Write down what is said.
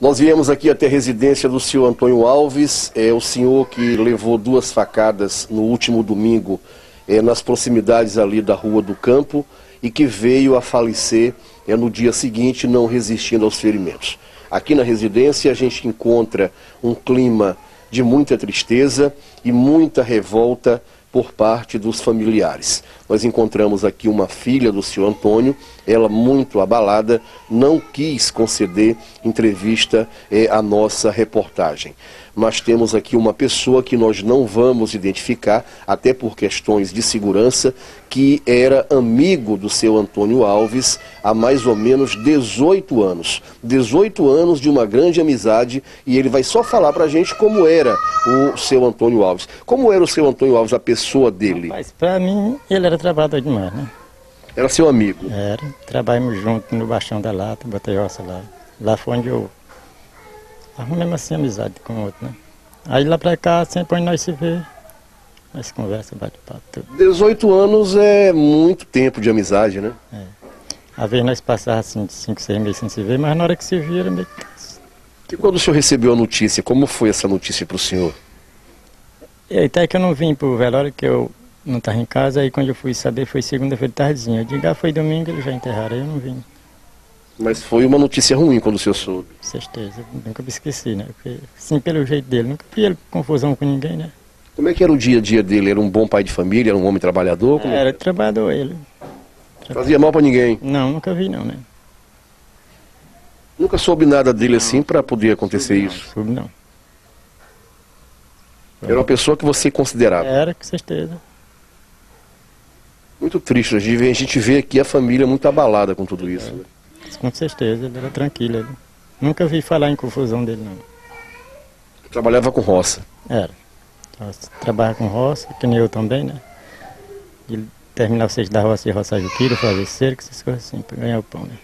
Nós viemos aqui até a residência do senhor Antônio Alves, é o senhor que levou duas facadas no último domingo é, nas proximidades ali da Rua do Campo e que veio a falecer é, no dia seguinte, não resistindo aos ferimentos. Aqui na residência a gente encontra um clima de muita tristeza e muita revolta por parte dos familiares. Nós encontramos aqui uma filha do senhor Antônio, ela muito abalada, não quis conceder entrevista eh, à nossa reportagem. Mas temos aqui uma pessoa que nós não vamos identificar, até por questões de segurança, que era amigo do seu Antônio Alves há mais ou menos 18 anos. 18 anos de uma grande amizade e ele vai só falar para a gente como era o seu Antônio Alves. Como era o seu Antônio Alves, a pessoa dele? Mas para mim ele era trabalhador demais, né? Era seu amigo? Era. Trabalhamos junto no Baixão da Lata, Botejossa lá. Lá foi onde eu arrumei assim amizade com o outro, né? Aí lá pra cá, sempre onde nós se vê, nós conversa, bate papo, tudo. 18 anos é muito tempo de amizade, né? É. Às vezes nós passávamos assim de 5, 6 meses sem se ver, mas na hora que se via era meio E quando o senhor recebeu a notícia, como foi essa notícia para o senhor? E até que eu não vim pro velório, que eu não estava em casa, aí quando eu fui saber foi segunda-feira tardezinha. Eu digo, ah, foi domingo, eles já enterraram, aí eu não vim. Mas foi uma notícia ruim quando o senhor soube. Certeza, nunca me esqueci, né? Porque, sim, pelo jeito dele, nunca vi ele com confusão com ninguém, né? Como é que era o dia a dia dele? Era um bom pai de família, era um homem trabalhador? Como... é Era trabalhador ele. Fazia mal para ninguém? Não, nunca vi não, né? Nunca soube nada dele assim para poder acontecer isso? Soube não. Era uma pessoa que você considerava? Era, com certeza. Muito triste, a gente vê- a gente vê aqui a família muito abalada com tudo isso. né? Com certeza, ele era tranquilo. Ele. Nunca vi falar em confusão dele, não. Trabalhava com roça. Era. Roça. Trabalha com roça, que nem eu também, né? Ele terminava o sexto da roça e roça juquira, fazer cerca, essas coisas assim, para ganhar o pão, né?